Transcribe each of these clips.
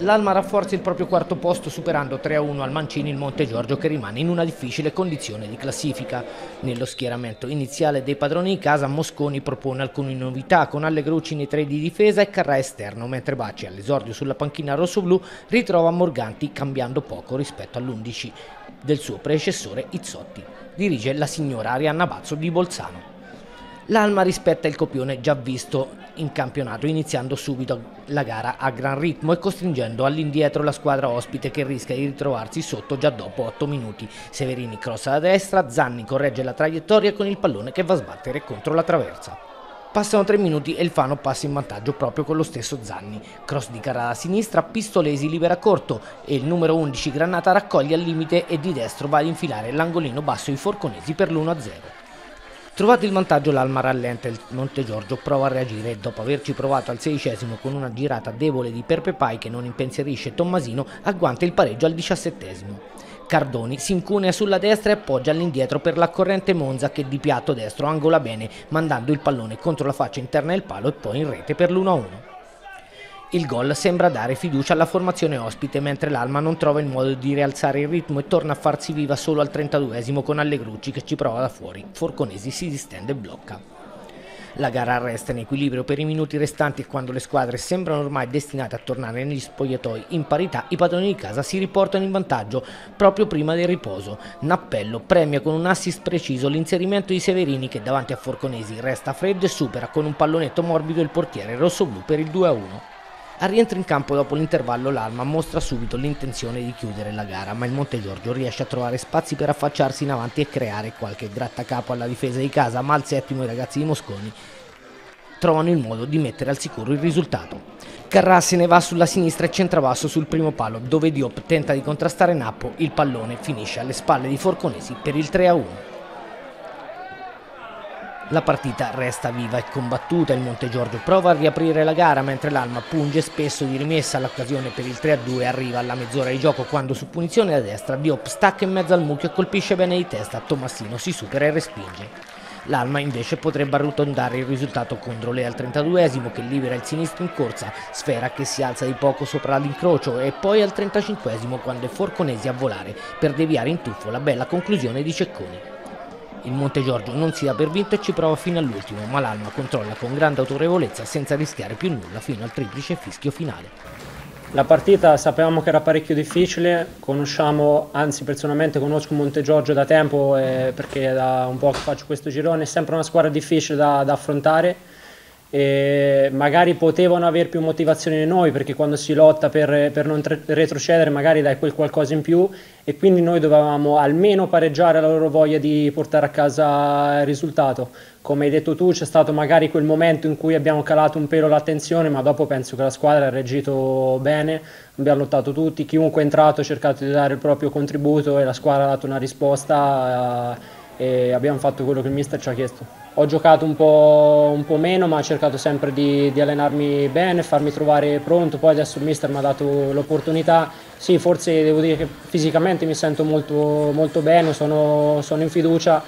L'Alma rafforza il proprio quarto posto superando 3-1 al Mancini il Monte Giorgio che rimane in una difficile condizione di classifica. Nello schieramento iniziale dei padroni di casa Mosconi propone alcune novità con Allegrucci nei tre di difesa e Carrà esterno mentre Bacci all'esordio sulla panchina rossoblu ritrova Morganti cambiando poco rispetto all'11 del suo predecessore Izzotti. Dirige la signora Arianna Bazzo di Bolzano. L'Alma rispetta il copione già visto in campionato iniziando subito la gara a gran ritmo e costringendo all'indietro la squadra ospite che rischia di ritrovarsi sotto già dopo 8 minuti. Severini crossa da destra, Zanni corregge la traiettoria con il pallone che va a sbattere contro la traversa. Passano 3 minuti e il Fano passa in vantaggio proprio con lo stesso Zanni. Cross di cara a sinistra, Pistolesi libera corto e il numero 11 Granata raccoglie al limite e di destro va ad infilare l'angolino basso i forconesi per l'1-0. Trovato il vantaggio l'Alma rallenta il Monte Giorgio prova a reagire e dopo averci provato al sedicesimo con una girata debole di Perpe Pai che non impensierisce Tommasino agguanta il pareggio al diciassettesimo. Cardoni si incunea sulla destra e appoggia all'indietro per la corrente Monza che di piatto destro angola bene mandando il pallone contro la faccia interna del palo e poi in rete per l'1-1. Il gol sembra dare fiducia alla formazione ospite mentre l'Alma non trova il modo di rialzare il ritmo e torna a farsi viva solo al 32esimo con Allegrucci che ci prova da fuori. Forconesi si distende e blocca. La gara resta in equilibrio per i minuti restanti e quando le squadre sembrano ormai destinate a tornare negli spogliatoi in parità, i padroni di casa si riportano in vantaggio proprio prima del riposo. Nappello premia con un assist preciso l'inserimento di Severini che davanti a Forconesi resta freddo e supera con un pallonetto morbido il portiere rossoblu per il 2-1. Al rientro in campo dopo l'intervallo l'Alma mostra subito l'intenzione di chiudere la gara, ma il Monte Giorgio riesce a trovare spazi per affacciarsi in avanti e creare qualche grattacapo alla difesa di casa, ma al settimo i ragazzi di Mosconi trovano il modo di mettere al sicuro il risultato. Carrà se ne va sulla sinistra e centrabasso sul primo palo, dove Diop tenta di contrastare Nappo, il pallone finisce alle spalle di Forconesi per il 3-1. La partita resta viva e combattuta, il Monte Giorgio prova a riaprire la gara mentre l'Alma punge spesso di rimessa l'occasione per il 3-2 arriva alla mezz'ora di gioco quando su punizione da destra Diop stacca in mezzo al mucchio e colpisce bene di testa, Tommassino si supera e respinge. L'Alma invece potrebbe arrotondare il risultato con Drolé al 32esimo che libera il sinistro in corsa, sfera che si alza di poco sopra l'incrocio e poi al 35esimo quando è Forconesi a volare per deviare in tuffo la bella conclusione di Cecconi. Il Monte Giorgio non si dà per vinto e ci prova fino all'ultimo, ma l'Alma controlla con grande autorevolezza senza rischiare più nulla fino al triplice fischio finale. La partita sapevamo che era parecchio difficile, conosciamo, anzi personalmente conosco Monte Giorgio da tempo eh, perché da un po' che faccio questo girone, è sempre una squadra difficile da, da affrontare e magari potevano avere più motivazione di noi perché quando si lotta per, per non retrocedere magari dai quel qualcosa in più e quindi noi dovevamo almeno pareggiare la loro voglia di portare a casa il risultato. Come hai detto tu c'è stato magari quel momento in cui abbiamo calato un pelo l'attenzione ma dopo penso che la squadra ha reagito bene, abbiamo lottato tutti, chiunque è entrato ha cercato di dare il proprio contributo e la squadra ha dato una risposta. Eh, e abbiamo fatto quello che il mister ci ha chiesto. Ho giocato un po', un po meno ma ho cercato sempre di, di, allenarmi bene, farmi trovare pronto, poi adesso il mister mi ha dato l'opportunità, sì forse devo dire che fisicamente mi sento molto, molto bene, sono, sono in fiducia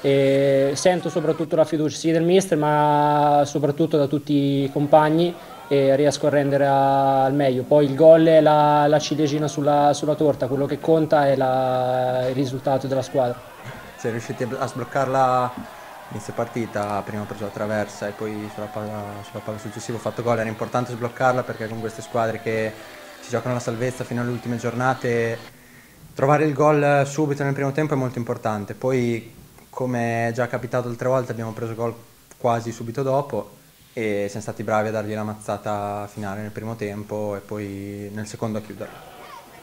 e sento soprattutto la fiducia sì del mister ma soprattutto da tutti i compagni e riesco a rendere al meglio. Poi il gol è la, la ciliegina sulla, sulla torta, quello che conta è la, il risultato della squadra. Siete riusciti a sbloccarla inizio partita, prima ho preso la traversa e poi sulla palla, sulla palla successiva ho fatto gol, era importante sbloccarla perché con queste squadre che si giocano la salvezza fino alle ultime giornate trovare il gol subito nel primo tempo è molto importante, poi come è già capitato altre volte abbiamo preso gol quasi subito dopo e siamo stati bravi a dargli la mazzata finale nel primo tempo e poi nel secondo a chiuderla.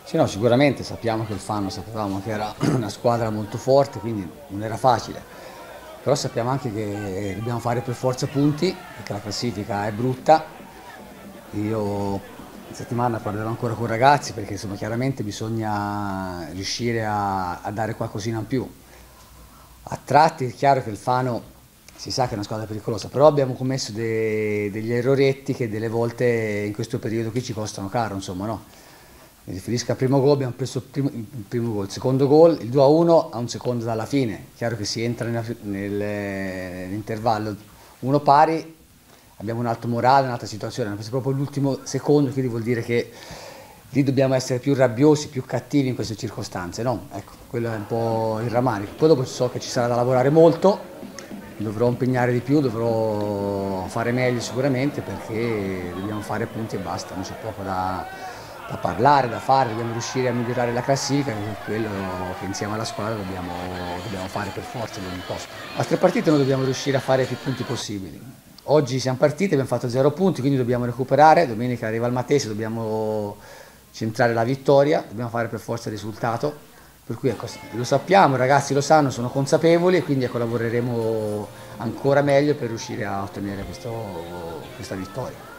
Sì, no, sicuramente sappiamo che il Fano, sapevamo che era una squadra molto forte, quindi non era facile. Però sappiamo anche che dobbiamo fare per forza punti, perché la classifica è brutta. Io in settimana parlerò ancora con i ragazzi perché insomma, chiaramente bisogna riuscire a, a, dare qualcosina in più. A tratti è chiaro che il Fano si sa che è una squadra pericolosa, però abbiamo commesso de, degli erroretti che delle volte in questo periodo qui ci costano caro, insomma, no? Mi riferisco al primo gol, abbiamo preso il primo, il primo gol, il secondo gol, il 2-1 a un secondo dalla fine, chiaro che si entra nel, nell'intervallo uno pari, abbiamo un altro morale, un'altra situazione, questo è proprio l'ultimo secondo, quindi vuol dire che lì dobbiamo essere più rabbiosi, più cattivi in queste circostanze, no? Ecco, quello è un po' il rammarico. Poi dopo so che ci sarà da lavorare molto, dovrò impegnare di più, dovrò fare meglio sicuramente perché dobbiamo fare punti e basta, non c'è poco da, da parlare, da fare, dobbiamo riuscire a migliorare la classifica, quello che insieme alla squadra dobbiamo, dobbiamo fare per forza ad ogni posto. Altre partite noi dobbiamo riuscire a fare più punti possibili. Oggi siamo partiti, abbiamo fatto zero punti, quindi dobbiamo recuperare, domenica arriva il Matese, dobbiamo centrare la vittoria, dobbiamo fare per forza il risultato. Per cui ecco, lo sappiamo, i ragazzi lo sanno, sono consapevoli e quindi ecco, lavoreremo ancora meglio per riuscire a ottenere questo, questa vittoria.